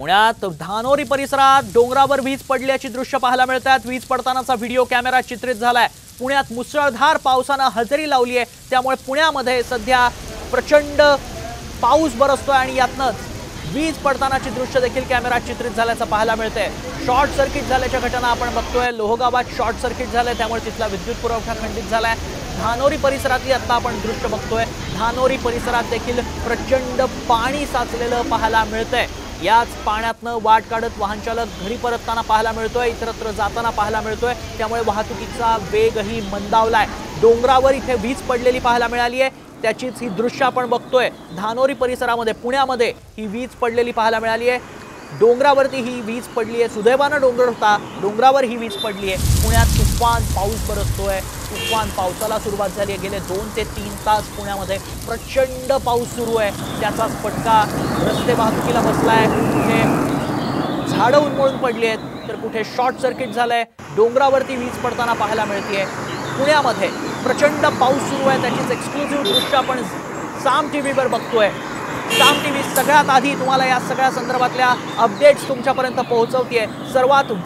पुण्यात धानोरी परिसरात डोंगरावर वीज पडल्याची दृश्य पाहायला मिळतात. वीज पडतानाचा व्हिडिओ कॅमेरा चित्रित झालाय. पुण्यात मुसळधार पावसानं हजेरी लावली आहे. त्यामुळे पुण्यामध्ये सध्या प्रचंड पाऊस बरसतोय आणि यातनंच वीज पडतानाची दृश्य देखील कॅमेरात चित्रित झाल्याचं पाहायला मिळते शॉर्ट सर्किट झाल्याच्या घटना आपण बघतोय. लोहगावात शॉर्ट सर्किट झालंय. त्यामुळे तिथला विद्युत पुरवठा खंडित झालाय. धानोरी परिसरातली आत्ता आपण दृश्य बघतोय. धानोरी परिसरात देखील प्रचंड पाणी साचलेलं पाहायला मिळतंय. याच पाण्यातनं वाट काढत वाहन चालक घरी परतताना पाहायला मिळतोय इतरत्र जाताना पाहायला मिळतोय. त्यामुळे वाहतुकीचा वेगही मंदावलाय. डोंगरावर इथे वीज पडलेली पाहायला मिळाली आहे त्याचीच ही दृश्य आपण बघतोय. धानोरी परिसरामध्ये पुण्यामध्ये ही वीज पडलेली पाहायला मिळाली आहे डोंगरावरती ही वीज पडली आहे. सुदैवानं डोंगर होता. डोंगरावर ही वीज पडली आहे. पुण्यात तुफान पाऊस बरसतोय. तुफान पावसाला सुरुवात झाली आहे. गेले दोन ते तीन तास पुण्यामध्ये प्रचंड पाऊस सुरू आहे. त्याचाच फटका रस्ते वाहतुकीला आहे कुठे झाडं उन्मळून पडली आहेत तर कुठे शॉर्ट सर्किट झालंय. डोंगरावरती वीज पडताना पाहायला मिळतीये. पुण्यामध्ये प्रचंड पाऊस सुरू आहे. त्याचीच एक्सक्लुझिव्ह दृश्य आपण साम टी व्हीवर बघतोय. साम टी व्ही सगळ्यात आधी तुम्हाला या सगळ्या संदर्भातल्या अपडेट्स तुमच्यापर्यंत पोहोचवते सर्वात वे